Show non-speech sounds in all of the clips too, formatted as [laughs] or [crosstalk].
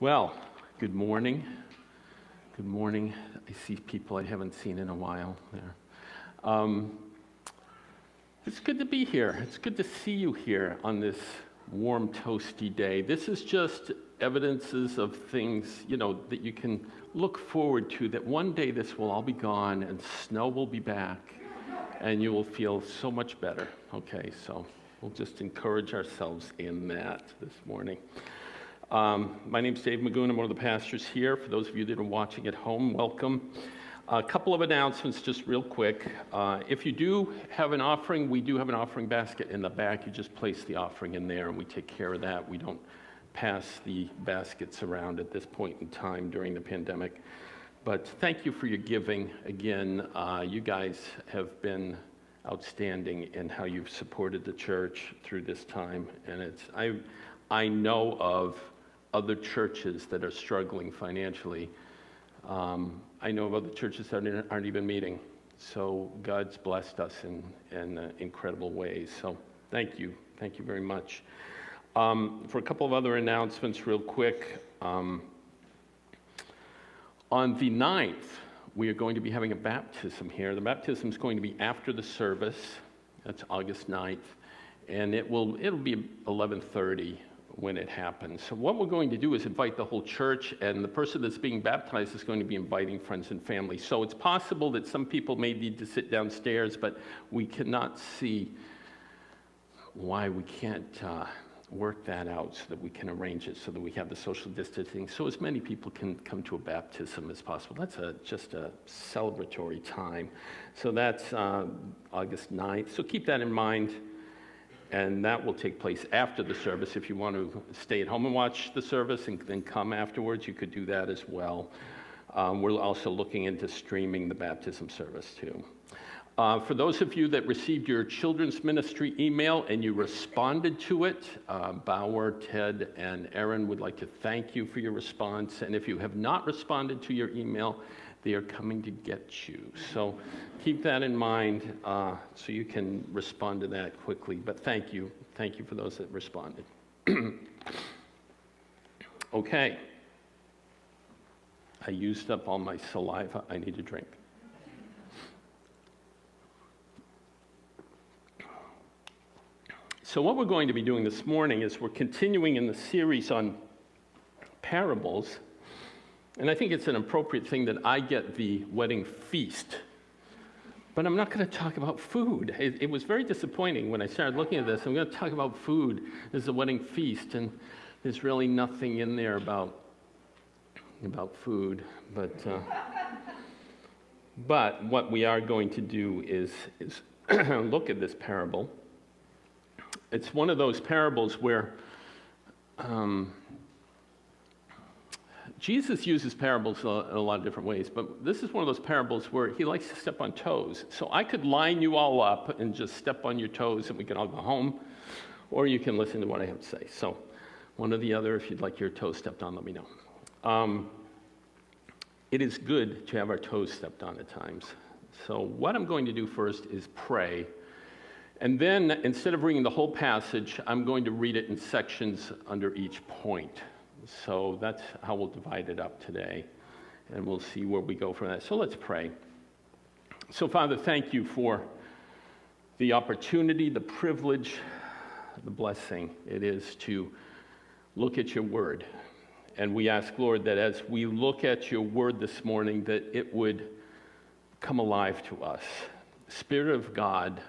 Well, good morning. Good morning. I see people I haven't seen in a while there. Um, it's good to be here. It's good to see you here on this warm, toasty day. This is just evidences of things, you know, that you can look forward to, that one day this will all be gone and snow will be back and you will feel so much better. Okay, so we'll just encourage ourselves in that this morning. Um, my name is Dave Magoon. I'm one of the pastors here. For those of you that are watching at home, welcome. A couple of announcements, just real quick. Uh, if you do have an offering, we do have an offering basket in the back. You just place the offering in there, and we take care of that. We don't pass the baskets around at this point in time during the pandemic. But thank you for your giving. Again, uh, you guys have been outstanding in how you've supported the church through this time, and it's I I know of other churches that are struggling financially. Um, I know of other churches that aren't even meeting. So God's blessed us in, in uh, incredible ways. So thank you. Thank you very much. Um, for a couple of other announcements, real quick. Um, on the 9th, we are going to be having a baptism here. The baptism is going to be after the service. That's August 9th. And it will, it'll be 1130 when it happens. So, what we're going to do is invite the whole church, and the person that's being baptized is going to be inviting friends and family. So, it's possible that some people may need to sit downstairs, but we cannot see why we can't uh, work that out so that we can arrange it so that we have the social distancing so as many people can come to a baptism as possible. That's a, just a celebratory time. So, that's uh, August 9th. So, keep that in mind and that will take place after the service. If you want to stay at home and watch the service and then come afterwards, you could do that as well. Um, we're also looking into streaming the baptism service too. Uh, for those of you that received your children's ministry email and you responded to it, uh, Bauer, Ted, and Aaron would like to thank you for your response. And if you have not responded to your email, they are coming to get you. So keep that in mind uh, so you can respond to that quickly. But thank you. Thank you for those that responded. [clears throat] okay. I used up all my saliva. I need a drink. So, what we're going to be doing this morning is we're continuing in the series on parables. And I think it's an appropriate thing that I get the wedding feast. But I'm not going to talk about food. It, it, was very disappointing when I started looking at this. I'm going to talk about food. Is a wedding feast, and there's really nothing in there about, about food. But, uh, but what we are going to do is, is [clears throat] look at this parable. It's one of those parables where um, Jesus uses parables in a lot of different ways, but this is one of those parables where he likes to step on toes. So I could line you all up and just step on your toes and we can all go home, or you can listen to what I have to say. So, one or the other, if you'd like your toes stepped on, let me know. Um, it is good to have our toes stepped on at times. So, what I'm going to do first is pray. And then, instead of reading the whole passage, I'm going to read it in sections under each point. So that's how we'll divide it up today. And we'll see where we go from that. So let's pray. So, Father, thank you for the opportunity, the privilege, the blessing it is to look at your word. And we ask, Lord, that as we look at your word this morning, that it would come alive to us. Spirit of God,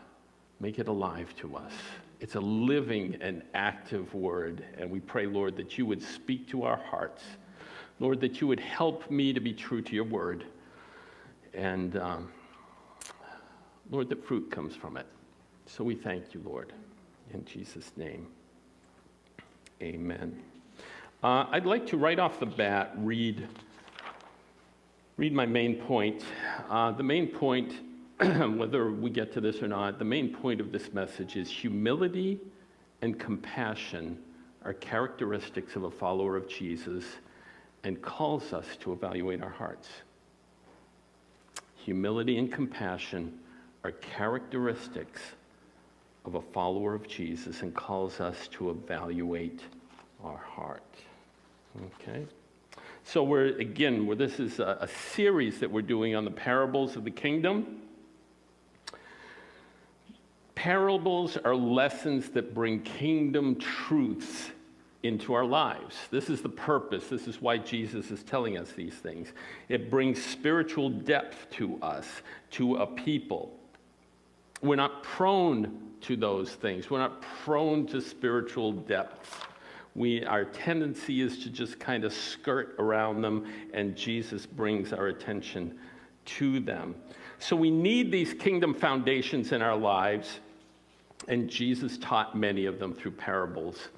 make it alive to us. It's a living and active word. And we pray, Lord, that you would speak to our hearts. Lord, that you would help me to be true to your word. And um, Lord, that fruit comes from it. So we thank you, Lord. In Jesus' name, amen. Uh, I'd like to, right off the bat, read, read my main point. Uh, the main point [clears throat] whether we get to this or not, the main point of this message is humility and compassion are characteristics of a follower of Jesus and calls us to evaluate our hearts. Humility and compassion are characteristics of a follower of Jesus and calls us to evaluate our heart. Okay? So, we're again, we're, this is a, a series that we're doing on the parables of the kingdom. Parables are lessons that bring kingdom truths into our lives. This is the purpose. This is why Jesus is telling us these things. It brings spiritual depth to us, to a people. We're not prone to those things, we're not prone to spiritual depth. We, our tendency is to just kind of skirt around them, and Jesus brings our attention to them. So we need these kingdom foundations in our lives, and Jesus taught many of them through parables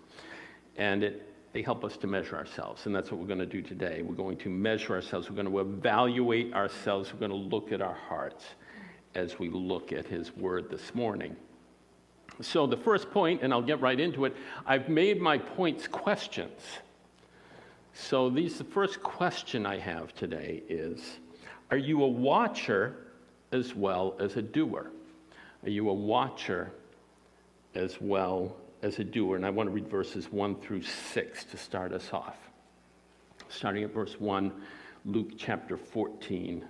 and it, they help us to measure ourselves. And that's what we're going to do today. We're going to measure ourselves, we're going to evaluate ourselves, we're going to look at our hearts as we look at His Word this morning. So, the first point, and I'll get right into it, I've made my points questions. So, these, the first question I have today is Are you a watcher as well as a doer? Are you a watcher as well as a doer. And I want to read verses 1 through 6 to start us off. Starting at verse 1, Luke chapter 14.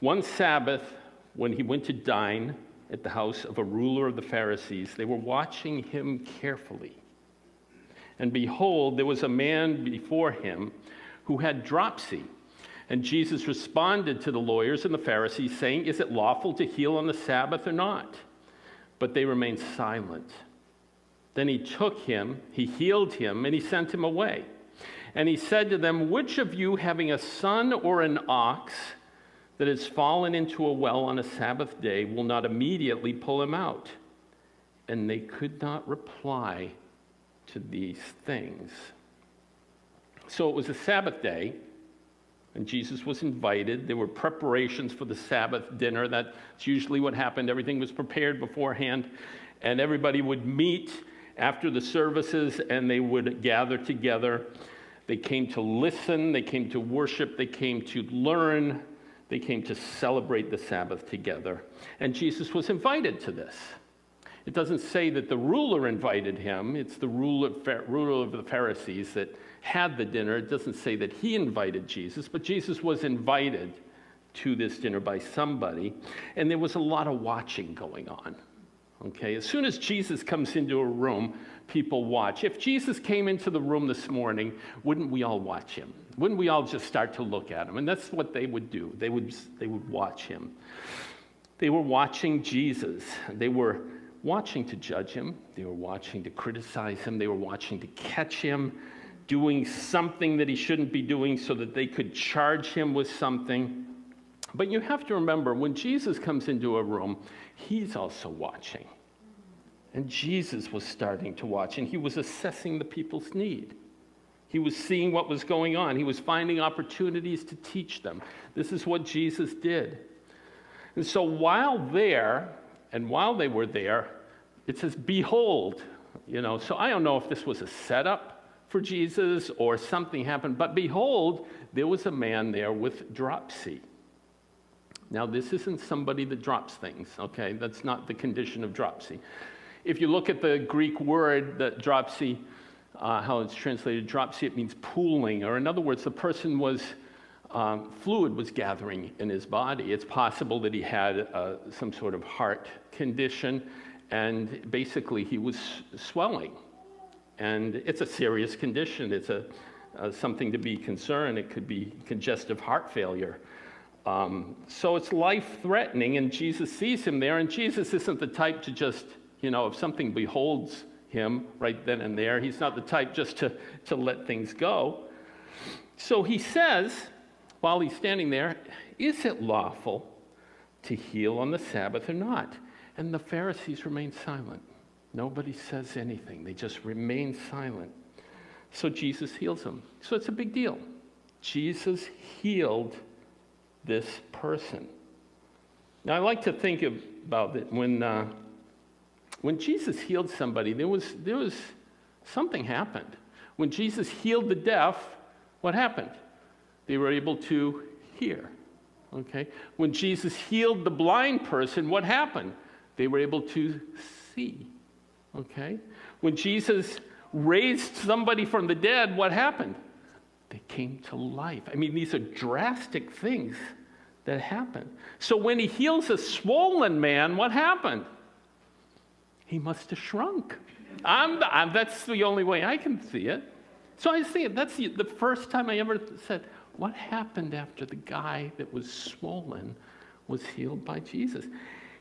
One Sabbath, when he went to dine at the house of a ruler of the Pharisees, they were watching him carefully. And behold, there was a man before him who had dropsy. And Jesus responded to the lawyers and the Pharisees, saying, Is it lawful to heal on the Sabbath or not? But they remained silent. Then he took him, he healed him, and he sent him away. And he said to them, Which of you, having a son or an ox that has fallen into a well on a Sabbath day, will not immediately pull him out? And they could not reply to these things. So it was a Sabbath day, and Jesus was invited. There were preparations for the Sabbath dinner. That's usually what happened. Everything was prepared beforehand, and everybody would meet after the services and they would gather together. They came to listen, they came to worship, they came to learn, they came to celebrate the Sabbath together. And Jesus was invited to this. It doesn't say that the ruler invited him, it's the ruler, of the Pharisees that had the dinner. It doesn't say that he invited Jesus, but Jesus was invited to this dinner by somebody. And there was a lot of watching going on. Okay, as soon as Jesus comes into a room, people watch. If Jesus came into the room this morning, wouldn't we all watch him? Wouldn't we all just start to look at him? And that's what they would do. They would, they would watch him. They were watching Jesus. They were watching to judge him. They were watching to criticize him. They were watching to catch him doing something that he shouldn't be doing so that they could charge him with something. But you have to remember when Jesus comes into a room, he's also watching. And Jesus was starting to watch, and he was assessing the people's need. He was seeing what was going on, he was finding opportunities to teach them. This is what Jesus did. And so while there, and while they were there, it says, Behold, you know, so I don't know if this was a setup for Jesus or something happened, but behold, there was a man there with dropsy. Now, this isn't somebody that drops things, okay? That's not the condition of dropsy. If you look at the Greek word that dropsy, uh, how it's translated dropsy, it means pooling, or in other words, the person was, um, fluid was gathering in his body. It's possible that he had uh, some sort of heart condition, and basically he was swelling. And it's a serious condition. It's a, uh, something to be concerned. It could be congestive heart failure. Um, so it's life threatening, and Jesus sees him there, and Jesus isn't the type to just, you know, if something beholds him right then and there, he's not the type just to, to let things go. So he says, while he's standing there, Is it lawful to heal on the Sabbath or not? And the Pharisees remain silent. Nobody says anything, they just remain silent. So Jesus heals him. So it's a big deal. Jesus healed this person. Now, I like to think of, about it when, uh, when Jesus healed somebody, there was, there was something happened. When Jesus healed the deaf, what happened? They were able to hear. Okay? When Jesus healed the blind person, what happened? They were able to see. Okay? When Jesus raised somebody from the dead, what happened? they came to life. I mean, these are drastic things that happen. So when he heals a swollen man, what happened? He must have shrunk. I'm, I'm, that's the only way I can see it. So I see it. That's the, the first time I ever said, what happened after the guy that was swollen was healed by Jesus?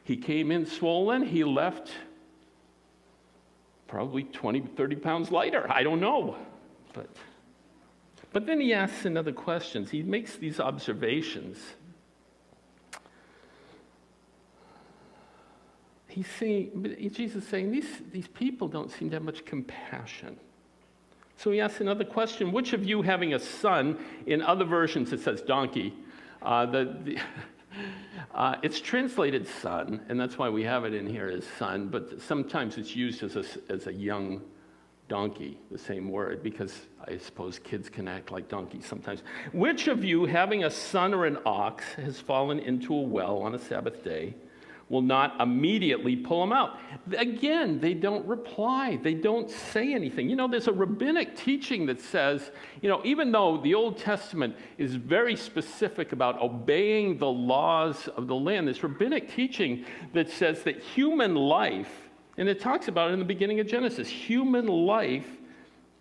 He came in swollen, he left probably 20, 30 pounds lighter. I don't know. But, but then he asks another question. He makes these observations. He's saying, Jesus is saying, these, these people don't seem to have much compassion. So he asks another question Which of you having a son, in other versions it says donkey, uh, the, the [laughs] uh, it's translated son, and that's why we have it in here as son, but sometimes it's used as a, as a young donkey, the same word, because I suppose kids can act like donkeys sometimes. Which of you, having a son or an ox, has fallen into a well on a Sabbath day? Will not immediately pull them out. Again, they don't reply, they don't say anything. You know, there's a rabbinic teaching that says, you know, even though the Old Testament is very specific about obeying the laws of the land, this rabbinic teaching that says that human life, and it talks about it in the beginning of Genesis, human life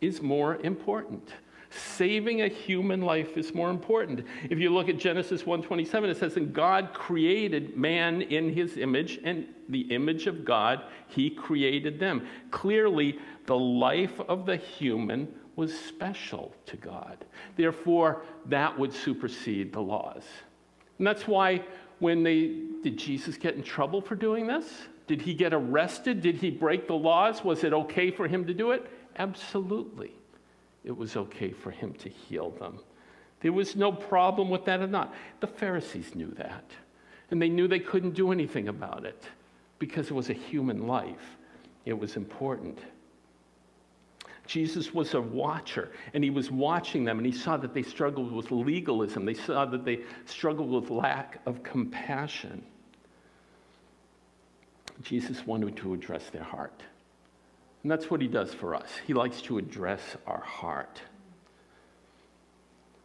is more important. Saving a human life is more important. If you look at Genesis 1:27 it says and God created man in his image and the image of God he created them. Clearly the life of the human was special to God. Therefore that would supersede the laws. And that's why when they did Jesus get in trouble for doing this? Did he get arrested? Did he break the laws? Was it okay for him to do it? Absolutely it was okay for him to heal them. There was no problem with that or not. The Pharisees knew that. And they knew they couldn't do anything about it because it was a human life. It was important. Jesus was a watcher, and he was watching them, and he saw that they struggled with legalism. They saw that they struggled with lack of compassion. Jesus wanted to address their heart. And that's what he does for us. He likes to address our heart.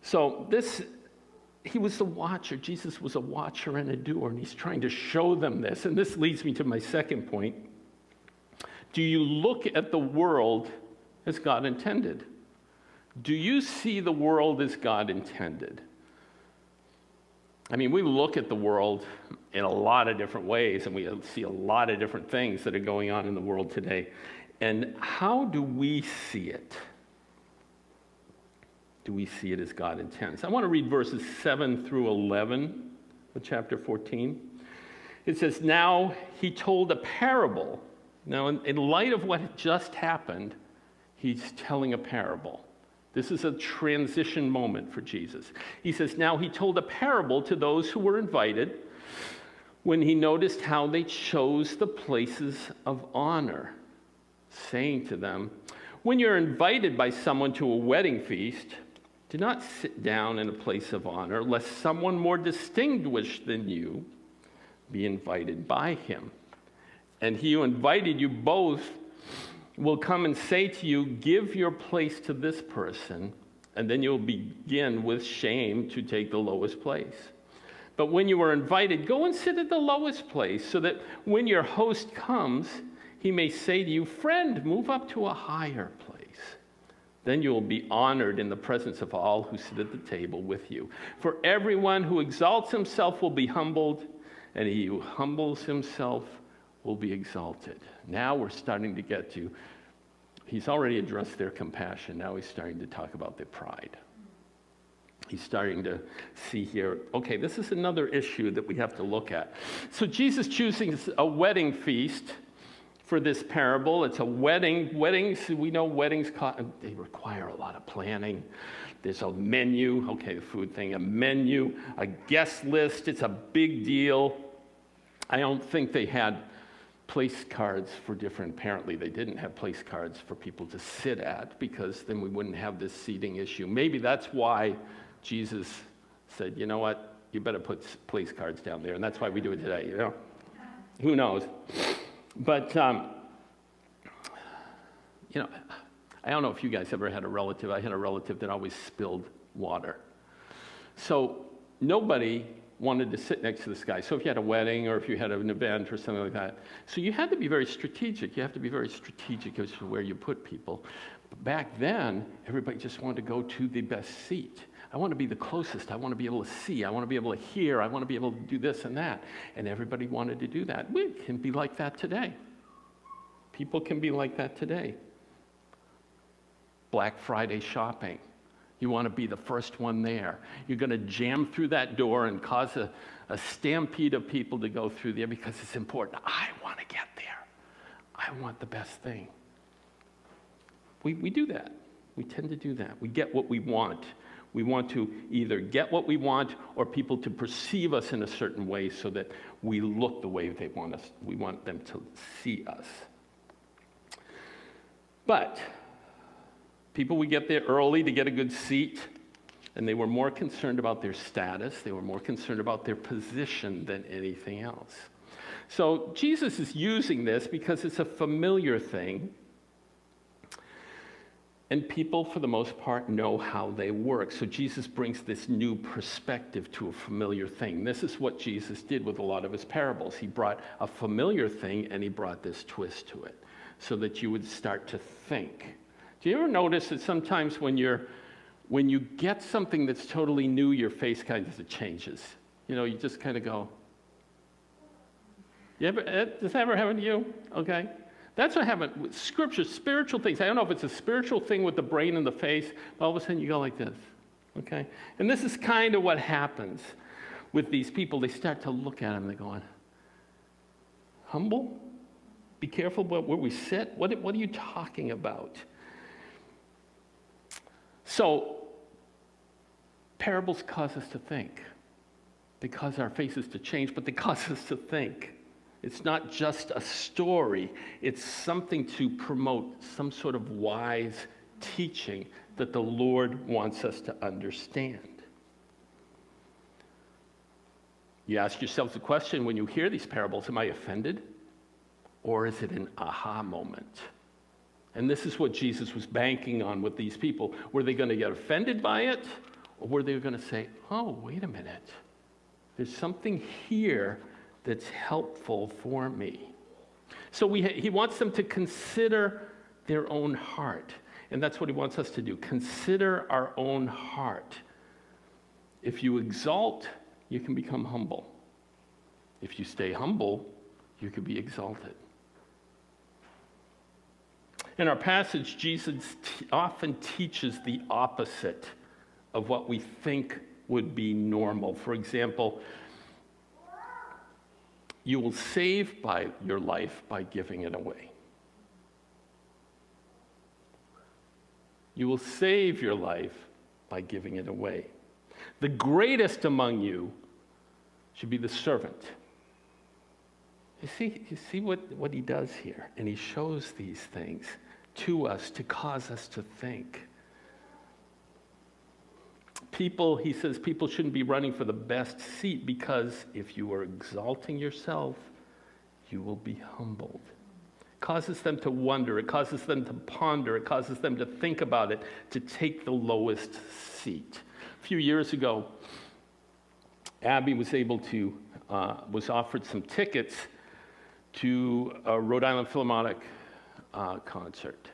So, this, he was the watcher. Jesus was a watcher and a doer, and he's trying to show them this. And this leads me to my second point. Do you look at the world as God intended? Do you see the world as God intended? I mean, we look at the world in a lot of different ways, and we see a lot of different things that are going on in the world today. And how do we see it? Do we see it as God intends? I want to read verses 7 through 11 of chapter 14. It says, Now he told a parable. Now, in, in light of what had just happened, he's telling a parable. This is a transition moment for Jesus. He says, Now he told a parable to those who were invited when he noticed how they chose the places of honor saying to them, When you're invited by someone to a wedding feast, do not sit down in a place of honor, lest someone more distinguished than you be invited by him. And he who invited you both will come and say to you, Give your place to this person, and then you'll begin with shame to take the lowest place. But when you are invited, go and sit at the lowest place, so that when your host comes, he may say to you, Friend, move up to a higher place. Then you will be honored in the presence of all who sit at the table with you. For everyone who exalts himself will be humbled, and he who humbles himself will be exalted. Now we're starting to get to, he's already addressed their compassion. Now he's starting to talk about their pride. He's starting to see here, okay, this is another issue that we have to look at. So Jesus choosing a wedding feast for this parable. It's a wedding. Weddings, we know weddings, they require a lot of planning. There's a menu, okay, the food thing, a menu, a guest list. It's a big deal. I don't think they had place cards for different, apparently, they didn't have place cards for people to sit at because then we wouldn't have this seating issue. Maybe that's why Jesus said, you know what, you better put place cards down there. And that's why we do it today, you know? Who knows? But, um, you know, I don't know if you guys ever had a relative. I had a relative that always spilled water. So nobody wanted to sit next to this guy. So if you had a wedding or if you had an event or something like that, so you had to be very strategic. You have to be very strategic as to where you put people. But back then, everybody just wanted to go to the best seat. I want to be the closest. I want to be able to see. I want to be able to hear. I want to be able to do this and that. And everybody wanted to do that. We can be like that today. People can be like that today. Black Friday shopping. You want to be the first one there. You're going to jam through that door and cause a, a stampede of people to go through there because it's important. I want to get there. I want the best thing. We, we do that. We tend to do that. We get what we want. We want to either get what we want or people to perceive us in a certain way so that we look the way they want us. We want them to see us. But people would get there early to get a good seat, and they were more concerned about their status, they were more concerned about their position than anything else. So Jesus is using this because it's a familiar thing. And people, for the most part, know how they work. So Jesus brings this new perspective to a familiar thing. This is what Jesus did with a lot of his parables. He brought a familiar thing and he brought this twist to it so that you would start to think. Do you ever notice that sometimes when you're when you get something that's totally new, your face kind of changes? You know, you just kind of go. You ever, eh, does that ever happen to you? Okay. That's what happened with scripture, spiritual things. I don't know if it's a spiritual thing with the brain and the face, but all of a sudden you go like this. Okay? And this is kind of what happens with these people. They start to look at them they're going, humble? Be careful about where we sit? What, what are you talking about? So, parables cause us to think. They cause our faces to change, but they [laughs] cause us to think. It's not just a story, it's something to promote some sort of wise teaching that the Lord wants us to understand. You ask yourself the question when you hear these parables Am I offended? Or is it an aha moment? And this is what Jesus was banking on with these people. Were they going to get offended by it? Or were they going to say, Oh, wait a minute. There's something here that's helpful for me. So we, he wants them to consider their own heart. And that's what he wants us to do consider our own heart. If you exalt, you can become humble. If you stay humble, you can be exalted. In our passage, Jesus t- often teaches the opposite of what we think would be normal. For example, you will save by your life by giving it away. You will save your life by giving it away. The greatest among you should be the servant. You see, you see what, what he does here? And he shows these things to us to cause us to think people, he says, people shouldn't be running for the best seat because if you are exalting yourself, you will be humbled. It causes them to wonder, it causes them to ponder, it causes them to think about it, to take the lowest seat. A few years ago, Abby was able to, uh, was offered some tickets to a Rhode Island Philharmonic uh, concert.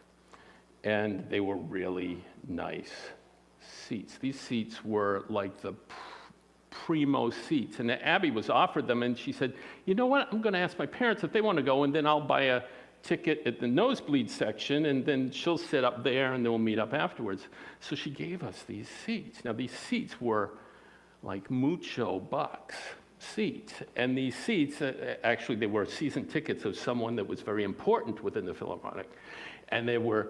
And they were really nice seats. These seats were like the primo seats. And Abby was offered them, and she said, You know what? I'm going to ask my parents if they want to go, and then I'll buy a ticket at the nosebleed section, and then she'll sit up there, and then we'll meet up afterwards. So she gave us these seats. Now, these seats were like mucho bucks seats. And these seats, uh, actually, they were season tickets of someone that was very important within the Philharmonic. And they were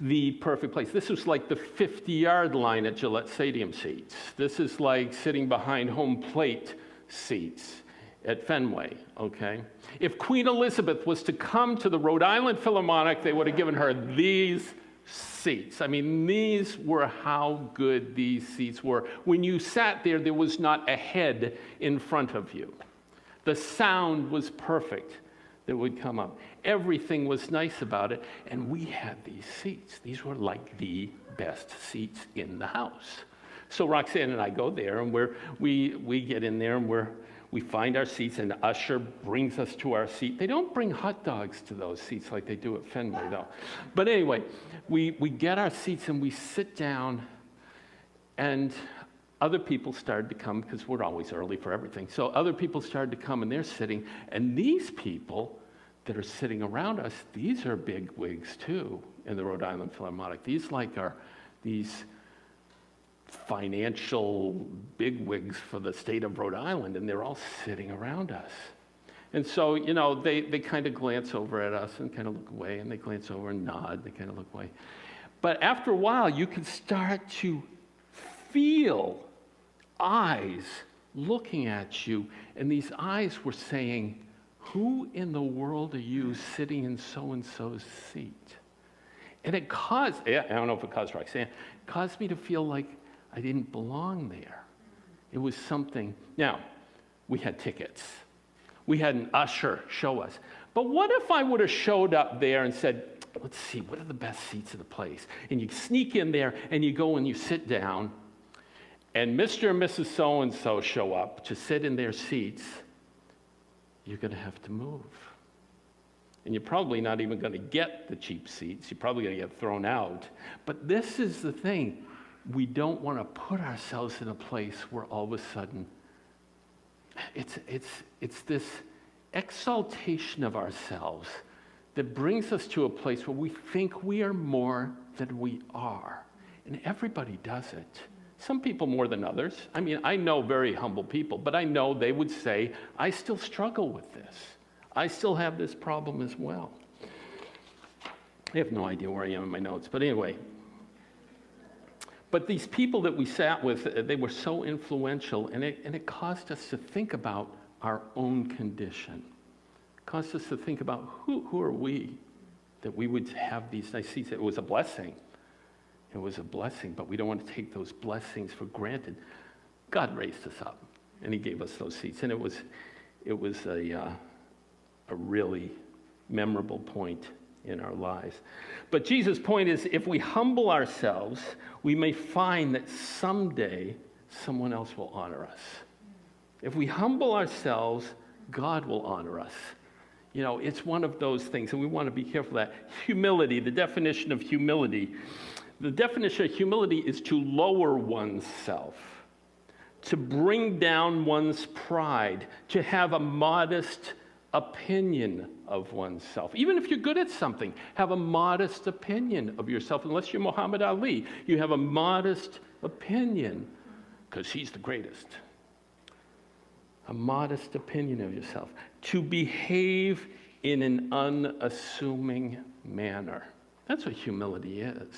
the perfect place. This was like the 50 yard line at Gillette Stadium seats. This is like sitting behind home plate seats at Fenway, okay? If Queen Elizabeth was to come to the Rhode Island Philharmonic, they would have given her these seats. I mean, these were how good these seats were. When you sat there, there was not a head in front of you. The sound was perfect. That would come up. Everything was nice about it, and we had these seats. These were like the best seats in the house. So Roxanne and I go there, and we're, we, we get in there, and we're, we find our seats, and the usher brings us to our seat. They don't bring hot dogs to those seats like they do at Fenway, though. But anyway, we, we get our seats, and we sit down, and other people started to come because we're always early for everything. So other people started to come, and they're sitting, and these people that are sitting around us, these are big wigs too in the Rhode Island Philharmonic. These like are these financial bigwigs for the state of Rhode Island, and they're all sitting around us. And so, you know, they, they kind of glance over at us and kind of look away, and they glance over and nod, and they kind of look away. But after a while, you can start to feel eyes looking at you, and these eyes were saying, who in the world are you sitting in so and so's seat? And it caused, I don't know if it caused Roxanne, it caused me to feel like I didn't belong there. It was something. Now, we had tickets, we had an usher show us. But what if I would have showed up there and said, let's see, what are the best seats of the place? And you sneak in there and you go and you sit down, and Mr. and Mrs. So and so show up to sit in their seats you're going to have to move. And you're probably not even going to get the cheap seats. You're probably going to get thrown out. But this is the thing we don't want to put ourselves in a place where all of a sudden it's, it's, it's this exaltation of ourselves that brings us to a place where we think we are more than we are. And everybody does it. Some people more than others. I mean, I know very humble people, but I know they would say, I still struggle with this. I still have this problem as well. I have no idea where I am in my notes, but anyway. But these people that we sat with, uh, they were so influential, and it, and it caused us to think about our own condition. It caused us to think about who, who are we that we would have these nice seats. It was a blessing. It was a blessing, but we don't want to take those blessings for granted. God raised us up, and He gave us those seats, and it was, it was a, uh, a really memorable point in our lives. But Jesus' point is if we humble ourselves, we may find that someday someone else will honor us. If we humble ourselves, God will honor us. You know, it's one of those things, and we want to be careful that. Humility, the definition of humility the definition of humility is to lower oneself, to bring down one's pride, to have a modest opinion of oneself. Even if you're good at something, have a modest opinion of yourself. Unless you're Muhammad Ali, you have a modest opinion because he's the greatest. A modest opinion of yourself. To behave in an unassuming manner. That's what humility is.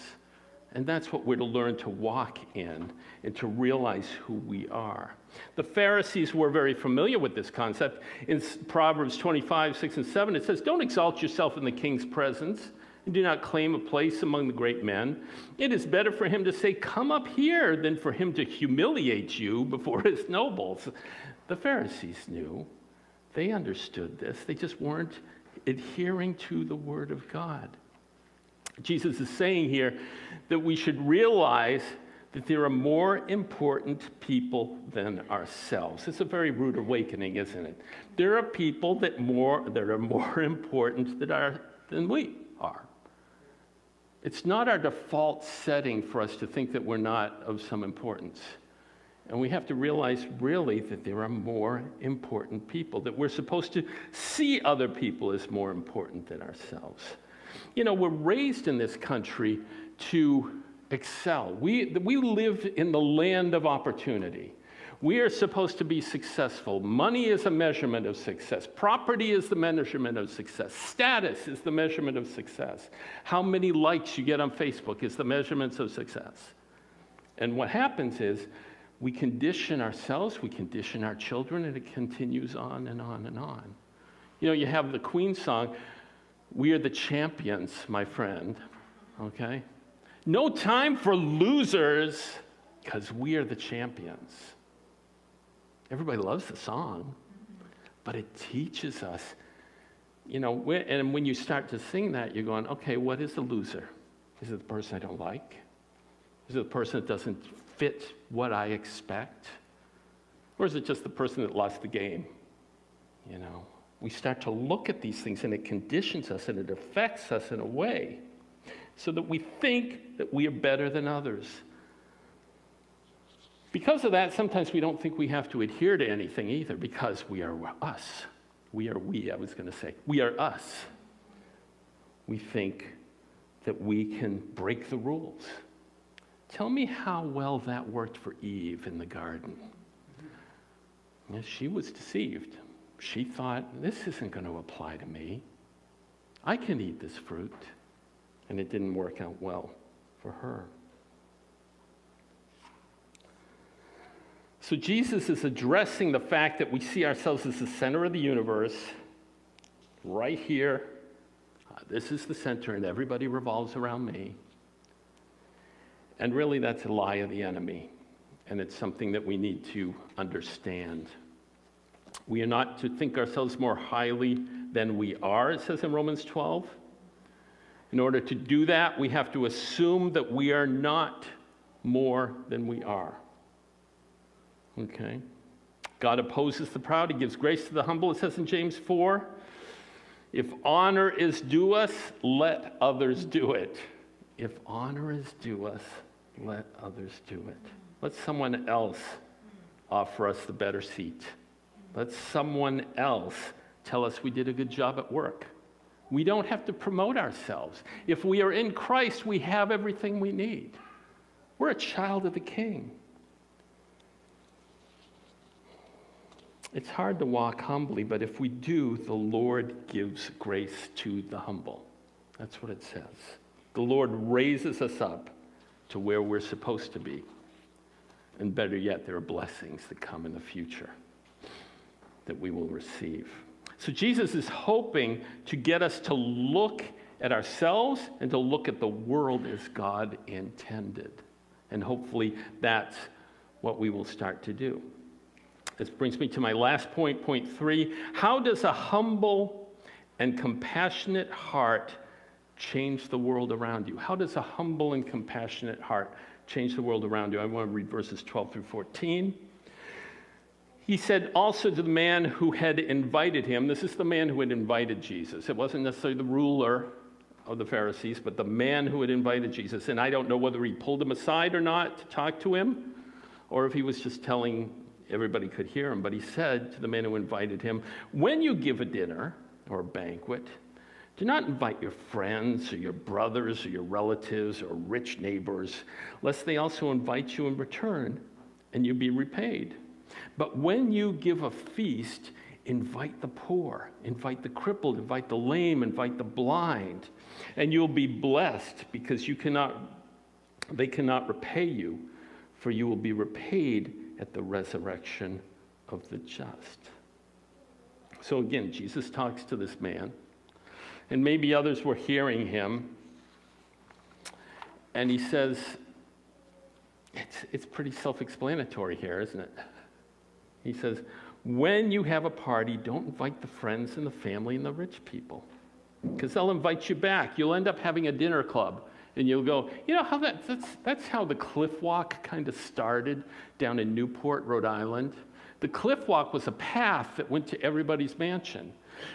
And that's what we're to learn to walk in and to realize who we are. The Pharisees were very familiar with this concept. In Proverbs 25, 6, and 7, it says, Don't exalt yourself in the king's presence and do not claim a place among the great men. It is better for him to say, Come up here, than for him to humiliate you before his nobles. The Pharisees knew. They understood this. They just weren't adhering to the word of God. Jesus is saying here that we should realize that there are more important people than ourselves. It's a very rude awakening, isn't it? There are people that, more, that are more [laughs] important than we are. It's not our default setting for us to think that we're not of some importance. And we have to realize really that there are more important people, that we're supposed to see other people as more important than ourselves. You know, we're raised in this country to excel. We, we live in the land of opportunity. We are supposed to be successful. Money is a measurement of success. Property is the measurement of success. Status is the measurement of success. How many likes you get on Facebook is the measurements of success. And what happens is we condition ourselves, we condition our children, and it continues on and on and on. You know, you have the Queen song, we are the champions, my friend. Okay? No time for losers because we are the champions. Everybody loves the song, but it teaches us you know, and when you start to sing that, you're going, okay, what is the loser? Is it the person I don't like? Is it the person that doesn't fit what I expect? Or is it just the person that lost the game? You know, we start to look at these things and it conditions us and it affects us in a way so that we think that we are better than others. Because of that, sometimes we don't think we have to adhere to anything either because we are us. We are we, I was going to say. We are us. We think that we can break the rules. Tell me how well that worked for Eve in the garden. Yes, she was deceived. She thought, this isn't going to apply to me. I can eat this fruit. And it didn't work out well for her. So Jesus is addressing the fact that we see ourselves as the center of the universe, right here. Uh, this is the center, and everybody revolves around me. And really, that's a lie of the enemy. And it's something that we need to understand. We are not to think ourselves more highly than we are, it says in Romans 12. In order to do that, we have to assume that we are not more than we are. Okay? God opposes the proud, He gives grace to the humble, it says in James 4. If honor is due us, let others do it. If honor is due us, let others do it. Let someone else offer us the better seat. Let someone else tell us we did a good job at work. We don't have to promote ourselves. If we are in Christ, we have everything we need. We're a child of the King. It's hard to walk humbly, but if we do, the Lord gives grace to the humble. That's what it says. The Lord raises us up to where we're supposed to be. And better yet, there are blessings that come in the future that we will receive. So Jesus is hoping to get us to look at ourselves and to look at the world as God intended. And hopefully that's what we will start to do. This brings me to my last point, point three. How does a humble and compassionate heart change the world around you? How does a humble and compassionate heart change the world around you? I want to read verses 12 through 14. He said also to the man who had invited him, this is the man who had invited Jesus. It wasn't necessarily the ruler of the Pharisees, but the man who had invited Jesus. And I don't know whether he pulled him aside or not to talk to him, or if he was just telling everybody could hear him, but he said to the man who invited him, When you give a dinner or a banquet, do not invite your friends or your brothers or your relatives or rich neighbors, lest they also invite you in return and you be repaid. But when you give a feast, invite the poor, invite the crippled, invite the lame, invite the blind, and you'll be blessed because you cannot, they cannot repay you, for you will be repaid at the resurrection of the just. So again, Jesus talks to this man, and maybe others were hearing him, and he says, it's, it's pretty self explanatory here, isn't it? He says, when you have a party, don't invite the friends and the family and the rich people because they'll invite you back. You'll end up having a dinner club and you'll go, you know how that, that's, that's how the cliff walk kind of started down in Newport, Rhode Island. The cliff walk was a path that went to everybody's mansion.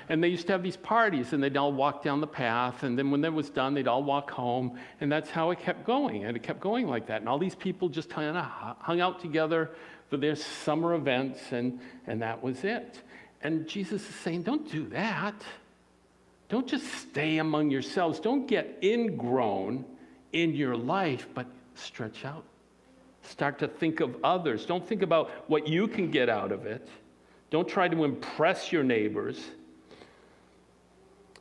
And they used to have these parties, and they'd all walk down the path, and then when that was done, they'd all walk home, and that's how it kept going. And it kept going like that. And all these people just kind of hung out together for their summer events, and, and that was it. And Jesus is saying, don't do that. Don't just stay among yourselves. Don't get ingrown in your life, but stretch out. Start to think of others. Don't think about what you can get out of it. Don't try to impress your neighbors.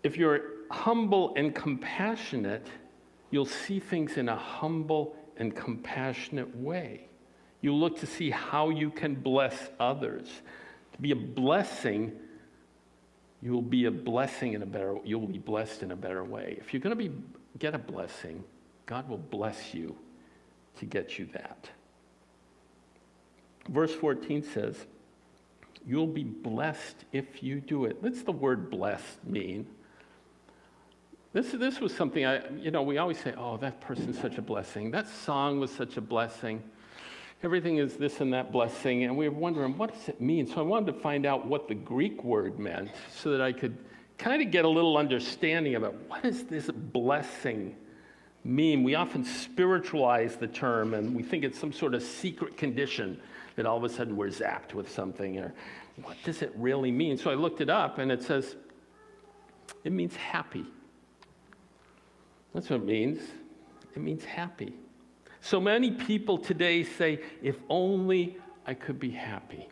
If you're humble and compassionate, you'll see things in a humble and compassionate way. You look to see how you can bless others. To be a blessing you will be a blessing in a better you will be blessed in a better way if you're going to be get a blessing god will bless you to get you that verse 14 says You'll be blessed if you do it. What's the word blessed mean? This, this was something I, you know, we always say, oh, that person's such a blessing. That song was such a blessing. Everything is this and that blessing. And we were wondering, what does it mean? So I wanted to find out what the Greek word meant so that I could kind of get a little understanding it. What does this blessing mean? We often spiritualize the term and we think it's some sort of secret condition that all of a sudden we're zapped with something. Or what does it really mean? So I looked it up and it says it means happy. That's what it means. It means happy. So many people today say, if only I could be happy.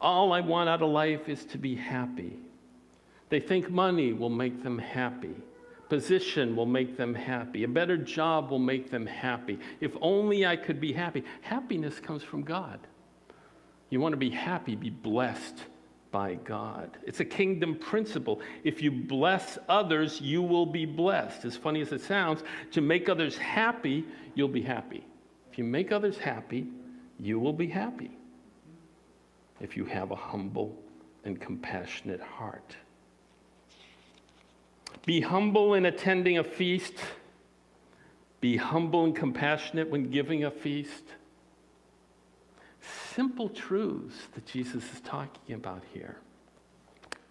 All I want out of life is to be happy. They think money will make them happy. Position will make them happy. A better job will make them happy. If only I could be happy. Happiness comes from God. You want to be happy, be blessed by God. It's a kingdom principle. If you bless others, you will be blessed. As funny as it sounds, to make others happy, you'll be happy. If you make others happy, you will be happy. If you have a humble and compassionate heart. Be humble in attending a feast. Be humble and compassionate when giving a feast simple truths that Jesus is talking about here.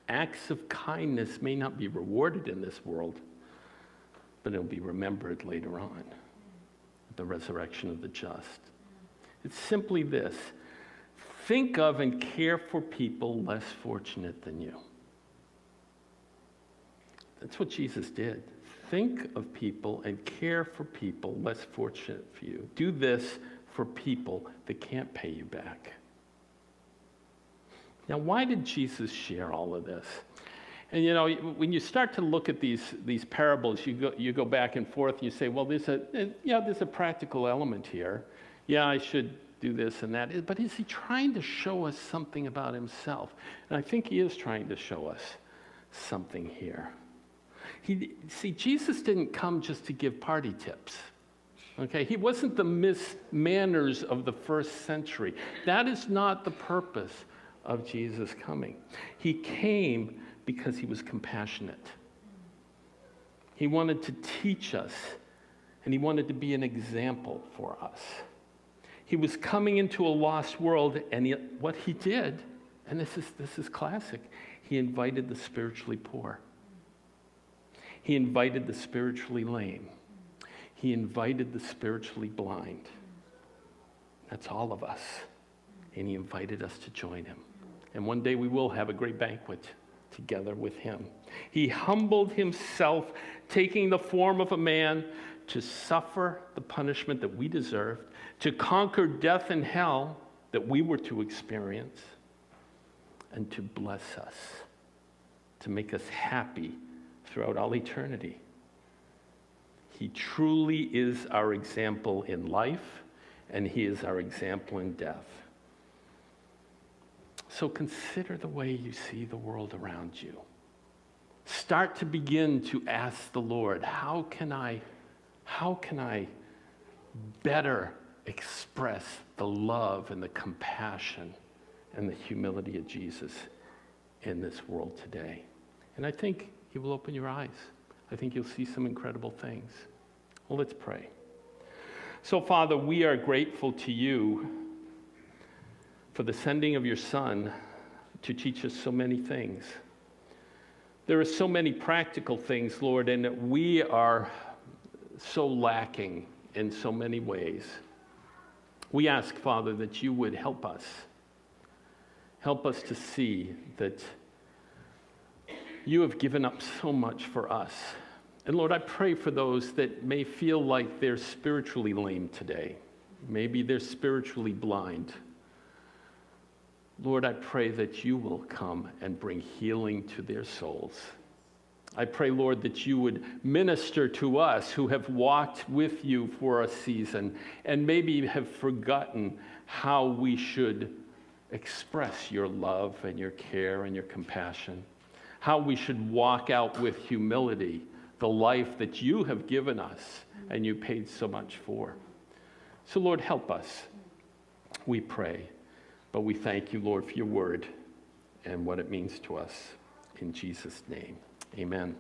Acts of kindness may not be rewarded in this world, but it'll be remembered later on the resurrection of the just. It's simply this think of and care for people less fortunate than you. That's what Jesus did. Think of people and care for people less fortunate for you. Do this for people that can't pay you back. Now, why did Jesus share all of this? And you know, when you start to look at these, these parables, you go, you go back and forth and you say, well, there's a, eh, yeah, there's a practical element here. Yeah, I should do this and that. But is he trying to show us something about himself? And I think he is trying to show us something here. He, see, Jesus didn't come just to give party tips. Okay, he wasn't the Miss Manners of the first century. That is not the purpose of Jesus coming. He came because he was compassionate. He wanted to teach us, and he wanted to be an example for us. He was coming into a lost world, and he, what he did, and this is, this is classic, he invited the spiritually poor. He invited the spiritually lame. He invited the spiritually blind. That's all of us. And He invited us to join Him. And one day we will have a great banquet together with Him. He humbled Himself, taking the form of a man to suffer the punishment that we deserved, to conquer death and hell that we were to experience, and to bless us, to make us happy throughout all eternity. He truly is our example in life, and He is our example in death. So consider the way you see the world around you. Start to begin to ask the Lord, how can I, how can I better express the love and the compassion and the humility of Jesus in this world today? And I think He will open your eyes. I think you'll see some incredible things. Well, let's pray. So, Father, we are grateful to you for the sending of your Son to teach us so many things. There are so many practical things, Lord, and we are so lacking in so many ways. We ask, Father, that you would help us. Help us to see that you have given up so much for us. And Lord, I pray for those that may feel like they're spiritually lame today. Maybe they're spiritually blind. Lord, I pray that you will come and bring healing to their souls. I pray, Lord, that you would minister to us who have walked with you for a season and maybe have forgotten how we should express your love and your care and your compassion how we should walk out with humility the life that you have given us and you paid so much for. So, Lord, help us, we pray. But we thank you, Lord, for your word and what it means to us. In Jesus' name, amen.